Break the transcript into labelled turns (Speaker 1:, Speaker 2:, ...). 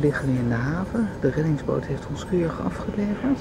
Speaker 1: Liggen nu in de haven. De reddingsboot heeft ons keurig afgeleverd.